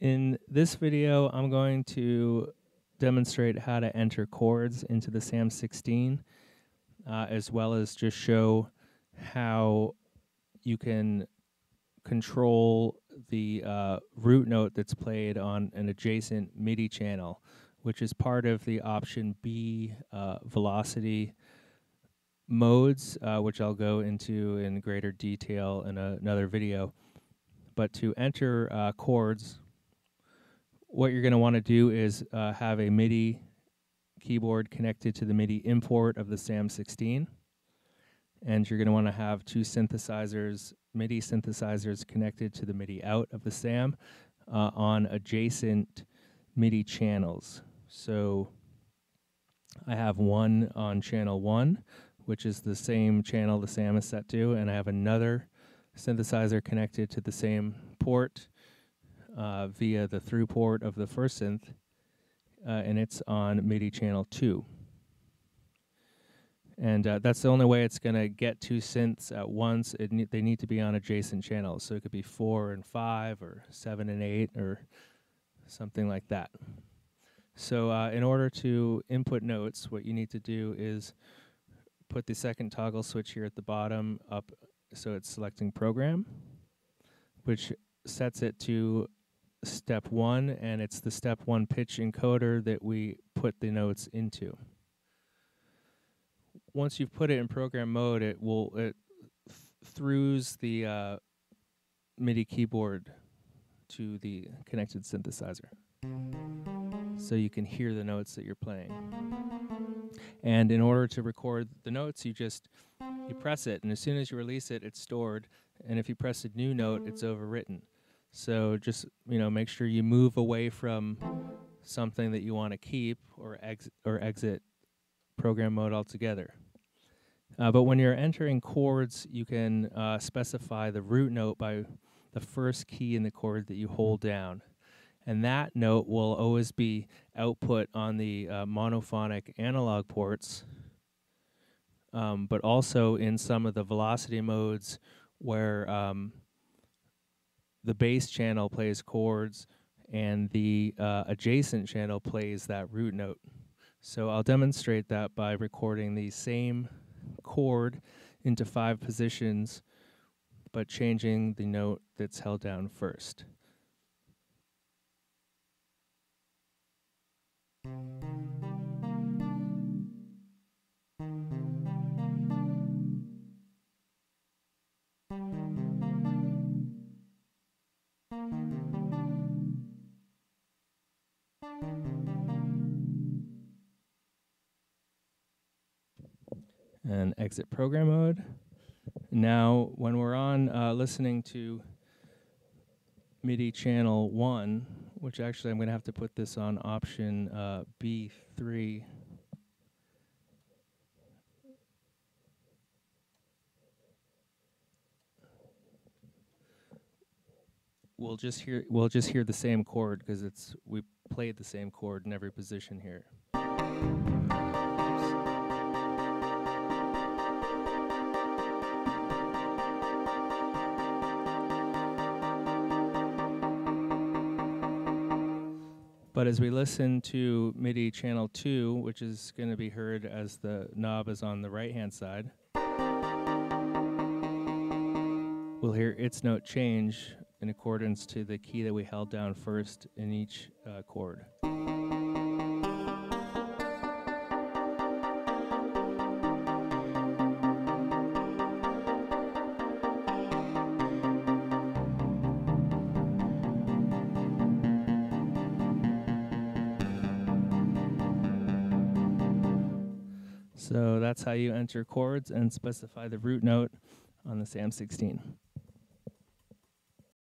In this video, I'm going to demonstrate how to enter chords into the SAM16, uh, as well as just show how you can control the uh, root note that's played on an adjacent MIDI channel, which is part of the option B uh, velocity modes, uh, which I'll go into in greater detail in a, another video. But to enter uh, chords, what you're going to want to do is uh, have a MIDI keyboard connected to the MIDI import of the SAM16. And you're going to want to have two synthesizers, MIDI synthesizers connected to the MIDI out of the SAM uh, on adjacent MIDI channels. So I have one on channel one, which is the same channel the SAM is set to, and I have another synthesizer connected to the same port uh, via the through port of the first synth, uh, and it's on MIDI channel 2. And uh, that's the only way it's going to get two synths at once. Ne they need to be on adjacent channels, so it could be 4 and 5, or 7 and 8, or something like that. So uh, in order to input notes, what you need to do is put the second toggle switch here at the bottom up so it's selecting program, which sets it to step one, and it's the step one pitch encoder that we put the notes into. Once you've put it in program mode, it will it th throughs the uh, MIDI keyboard to the connected synthesizer. So you can hear the notes that you're playing. And in order to record the notes, you just you press it, and as soon as you release it, it's stored. And if you press a new note, it's overwritten. So just you know, make sure you move away from something that you want to keep or exit or exit program mode altogether. Uh, but when you're entering chords, you can uh, specify the root note by the first key in the chord that you hold down. And that note will always be output on the uh, monophonic analog ports, um, but also in some of the velocity modes where um, the bass channel plays chords and the uh, adjacent channel plays that root note. So I'll demonstrate that by recording the same chord into five positions, but changing the note that's held down first. And exit program mode. Now, when we're on uh, listening to MIDI channel 1, which actually I'm going to have to put this on option uh, B3. We'll just hear we'll just hear the same chord because it's we played the same chord in every position here. But as we listen to MIDI channel 2, which is going to be heard as the knob is on the right-hand side, we'll hear its note change in accordance to the key that we held down first in each uh, chord. So that's how you enter chords and specify the root note on the SAM16.